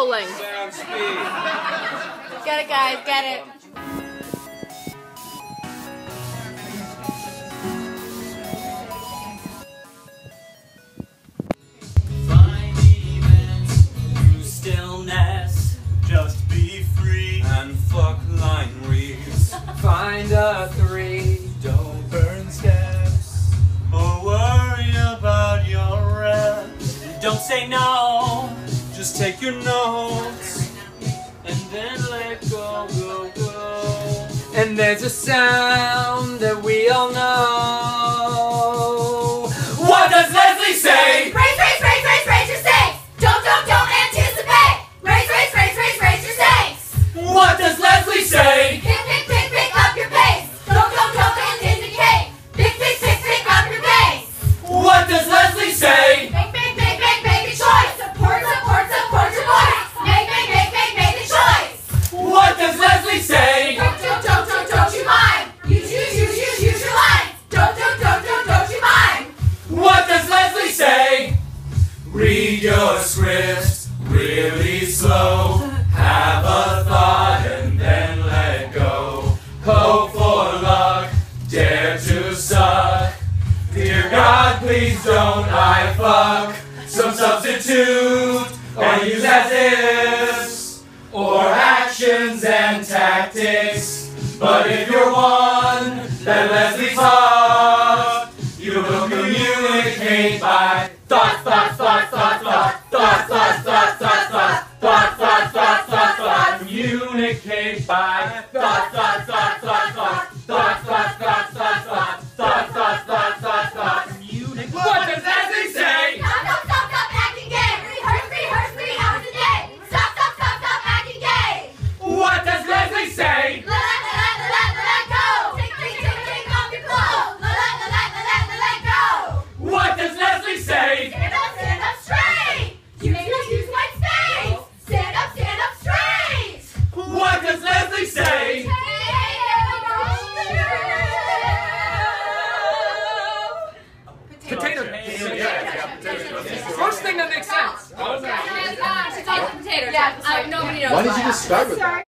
rolling. Sound speed. Get it, guys. Get it. Find events, use stillness, just be free. And fuck line reads. Find a three, don't burn steps, or worry about your rest. Don't say no, Just take your notes. and then let go, go, go. And there's a sound that we Read your script really slow. Have a thought and then let go. Hope for luck, dare to suck. Dear God, please don't I fuck some substitute or use as ifs or actions and tactics. But if you're one then Lesly taught, you will communicate by thoughts, thoughts, thoughts, thoughts, thoughts, thoughts, thoughts, thoughts, thoughts, thoughts, thoughts, thoughts, thoughts, thoughts, thoughts, communicate by thoughts, thoughts, thoughts, Potato. First thing that makes sense. She's talking potatoes. Yeah, nobody knows. Why did you just start with that?